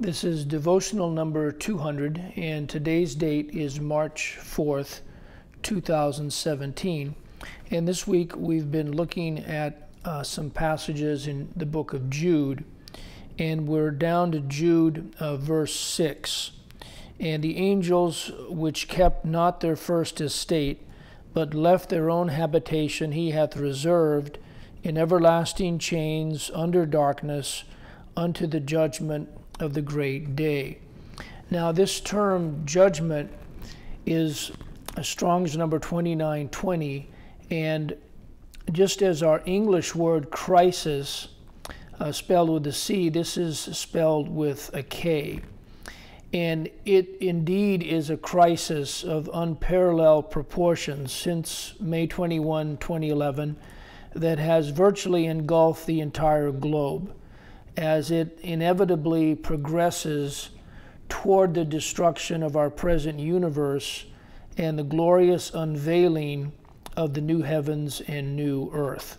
This is devotional number 200, and today's date is March 4th, 2017. And this week we've been looking at uh, some passages in the book of Jude, and we're down to Jude, uh, verse 6. And the angels which kept not their first estate, but left their own habitation, he hath reserved in everlasting chains under darkness unto the judgment of the great day. Now, this term judgment is Strong's number 2920, and just as our English word crisis, uh, spelled with a C, this is spelled with a K. And it indeed is a crisis of unparalleled proportions since May 21, 2011, that has virtually engulfed the entire globe as it inevitably progresses toward the destruction of our present universe and the glorious unveiling of the new heavens and new earth.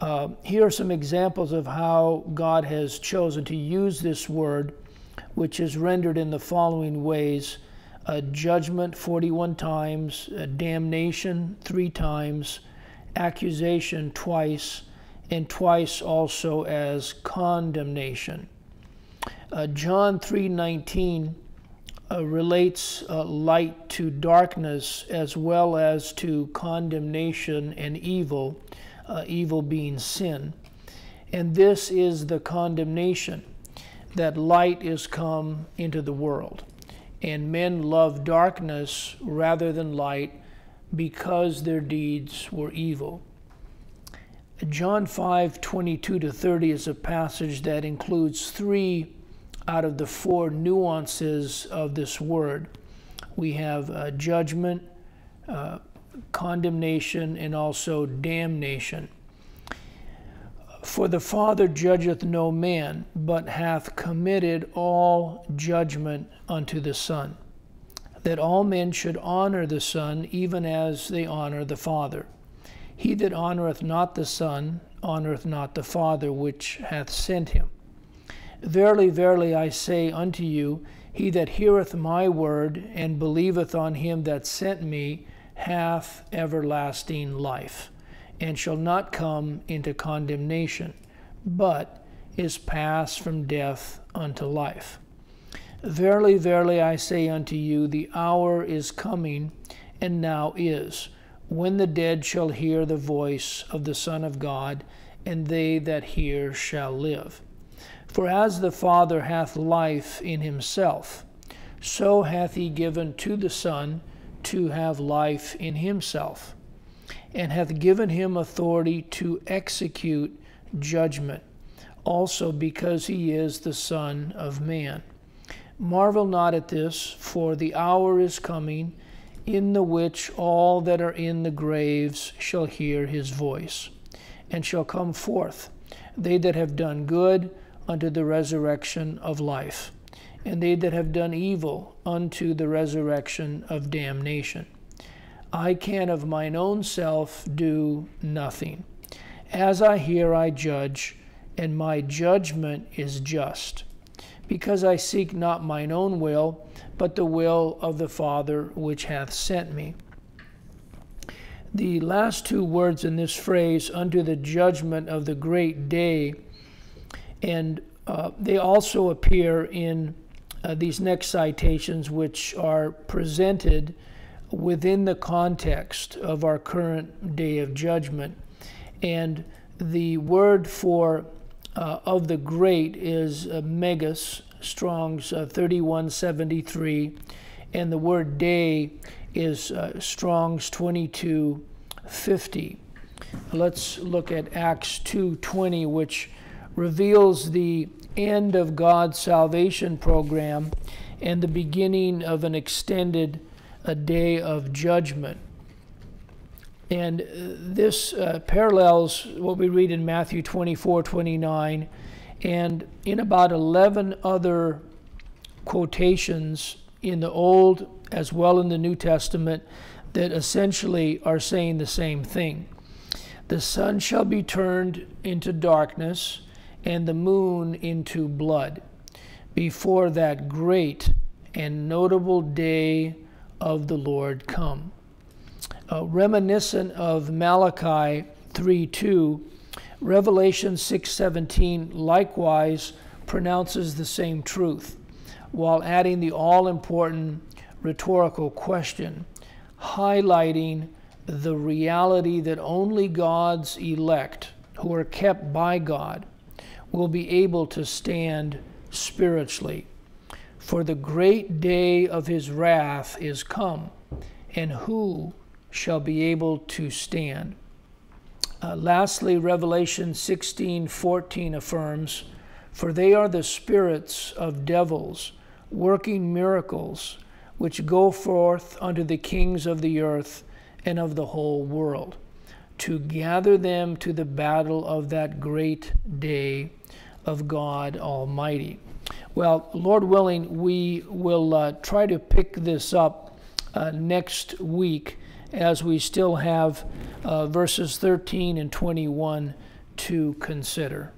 Uh, here are some examples of how God has chosen to use this word, which is rendered in the following ways judgment 41 times, damnation three times, accusation twice, and twice also as condemnation. Uh, John 3:19 uh, relates uh, light to darkness as well as to condemnation and evil, uh, evil being sin. And this is the condemnation that light is come into the world. And men love darkness rather than light because their deeds were evil. John 5 22 to 30 is a passage that includes three out of the four nuances of this word. We have uh, judgment, uh, condemnation, and also damnation. For the Father judgeth no man, but hath committed all judgment unto the Son, that all men should honor the Son even as they honor the Father. He that honoreth not the Son honoreth not the Father which hath sent him. Verily, verily, I say unto you, he that heareth my word and believeth on him that sent me hath everlasting life, and shall not come into condemnation, but is passed from death unto life. Verily, verily, I say unto you, the hour is coming, and now is when the dead shall hear the voice of the Son of God, and they that hear shall live. For as the Father hath life in himself, so hath he given to the Son to have life in himself, and hath given him authority to execute judgment, also because he is the Son of Man. Marvel not at this, for the hour is coming in the which all that are in the graves shall hear his voice, and shall come forth, they that have done good unto the resurrection of life, and they that have done evil unto the resurrection of damnation. I can of mine own self do nothing. As I hear, I judge, and my judgment is just, because I seek not mine own will but the will of the Father which hath sent me. The last two words in this phrase, unto the judgment of the great day, and uh, they also appear in uh, these next citations, which are presented within the context of our current day of judgment. And the word for uh, of the great is uh, megas, Strong's uh, 3173, and the word day is uh, Strong's 2250. Let's look at Acts 2:20, which reveals the end of God's salvation program and the beginning of an extended a day of judgment. And uh, this uh, parallels what we read in Matthew 24 29 and in about 11 other quotations in the Old as well in the New Testament that essentially are saying the same thing. The sun shall be turned into darkness and the moon into blood before that great and notable day of the Lord come. Uh, reminiscent of Malachi 3:2, Revelation 6:17 likewise pronounces the same truth, while adding the all-important rhetorical question, highlighting the reality that only God's elect, who are kept by God, will be able to stand spiritually. For the great day of his wrath is come, and who shall be able to stand? Uh, lastly, Revelation 16 14 affirms, For they are the spirits of devils, working miracles, which go forth unto the kings of the earth and of the whole world, to gather them to the battle of that great day of God Almighty. Well, Lord willing, we will uh, try to pick this up uh, next week as we still have uh, verses 13 and 21 to consider.